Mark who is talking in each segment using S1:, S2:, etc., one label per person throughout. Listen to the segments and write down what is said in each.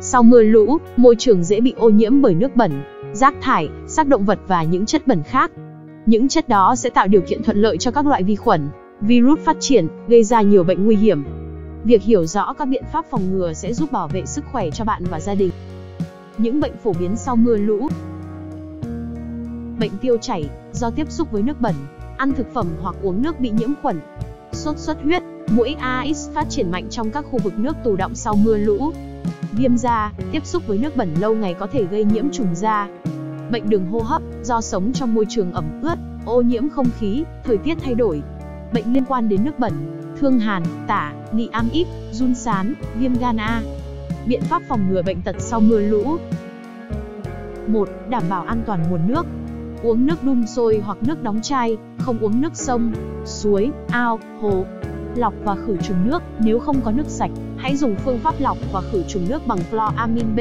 S1: Sau mưa lũ, môi trường dễ bị ô nhiễm bởi nước bẩn, rác thải, xác động vật và những chất bẩn khác. Những chất đó sẽ tạo điều kiện thuận lợi cho các loại vi khuẩn, virus phát triển, gây ra nhiều bệnh nguy hiểm. Việc hiểu rõ các biện pháp phòng ngừa sẽ giúp bảo vệ sức khỏe cho bạn và gia đình. Những bệnh phổ biến sau mưa lũ Bệnh tiêu chảy, do tiếp xúc với nước bẩn, ăn thực phẩm hoặc uống nước bị nhiễm khuẩn. Sốt xuất huyết, mũi AIDS phát triển mạnh trong các khu vực nước tù động sau mưa lũ. Viêm da, tiếp xúc với nước bẩn lâu ngày có thể gây nhiễm trùng da. Bệnh đường hô hấp, do sống trong môi trường ẩm ướt, ô nhiễm không khí, thời tiết thay đổi. Bệnh liên quan đến nước bẩn, thương hàn, tả, nị am ít, run sán, viêm gan A. Biện pháp phòng ngừa bệnh tật sau mưa lũ. 1. Đảm bảo an toàn nguồn nước. Uống nước đun sôi hoặc nước đóng chai, không uống nước sông, suối, ao, hồ. Lọc và khử trùng nước, nếu không có nước sạch, hãy dùng phương pháp lọc và khử trùng nước bằng chloramin B,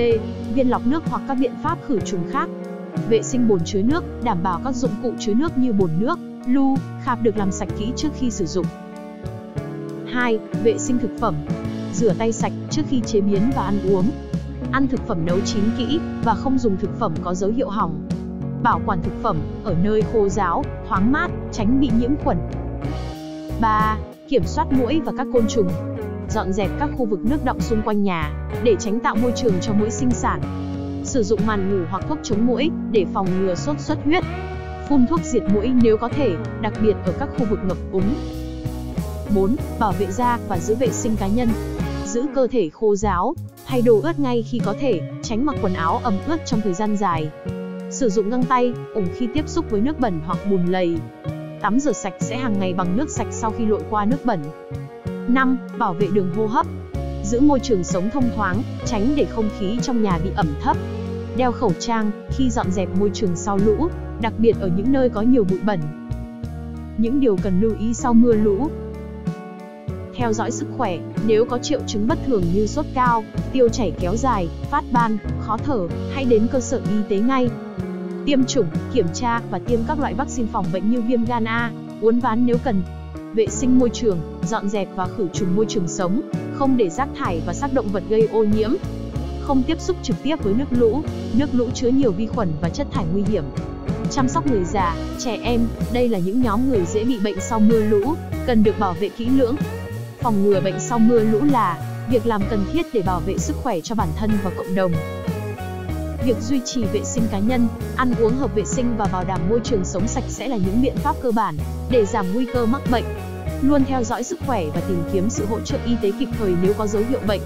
S1: viên lọc nước hoặc các biện pháp khử trùng khác. Vệ sinh bồn chứa nước, đảm bảo các dụng cụ chứa nước như bồn nước, lu, khạp được làm sạch kỹ trước khi sử dụng. 2. Vệ sinh thực phẩm. Rửa tay sạch trước khi chế biến và ăn uống. Ăn thực phẩm nấu chín kỹ và không dùng thực phẩm có dấu hiệu hỏng. Bảo quản thực phẩm ở nơi khô ráo, thoáng mát, tránh bị nhiễm khuẩn. 3. Kiểm soát muỗi và các côn trùng. Dọn dẹp các khu vực nước đọng xung quanh nhà để tránh tạo môi trường cho muỗi sinh sản. Sử dụng màn ngủ hoặc thuốc chống muỗi để phòng ngừa sốt xuất huyết. Phun thuốc diệt muỗi nếu có thể, đặc biệt ở các khu vực ngập úng. 4. Bảo vệ da và giữ vệ sinh cá nhân. Giữ cơ thể khô ráo, thay đồ ướt ngay khi có thể, tránh mặc quần áo ẩm ướt trong thời gian dài. Sử dụng găng tay, ủng khi tiếp xúc với nước bẩn hoặc bùn lầy. Tắm rửa sạch sẽ hàng ngày bằng nước sạch sau khi lội qua nước bẩn. 5. Bảo vệ đường hô hấp. Giữ môi trường sống thông thoáng, tránh để không khí trong nhà bị ẩm thấp. Đeo khẩu trang khi dọn dẹp môi trường sau lũ, đặc biệt ở những nơi có nhiều bụi bẩn. Những điều cần lưu ý sau mưa lũ, theo dõi sức khỏe, nếu có triệu chứng bất thường như sốt cao, tiêu chảy kéo dài, phát ban, khó thở, hãy đến cơ sở y tế ngay. Tiêm chủng, kiểm tra và tiêm các loại vaccine phòng bệnh như viêm gan A, uốn ván nếu cần. Vệ sinh môi trường, dọn dẹp và khử trùng môi trường sống, không để rác thải và xác động vật gây ô nhiễm. Không tiếp xúc trực tiếp với nước lũ, nước lũ chứa nhiều vi khuẩn và chất thải nguy hiểm. Chăm sóc người già, trẻ em, đây là những nhóm người dễ bị bệnh sau mưa lũ, cần được bảo vệ kỹ lưỡng. Phòng ngừa bệnh sau mưa lũ là việc làm cần thiết để bảo vệ sức khỏe cho bản thân và cộng đồng. Việc duy trì vệ sinh cá nhân, ăn uống hợp vệ sinh và bảo đảm môi trường sống sạch sẽ là những biện pháp cơ bản để giảm nguy cơ mắc bệnh. Luôn theo dõi sức khỏe và tìm kiếm sự hỗ trợ y tế kịp thời nếu có dấu hiệu bệnh.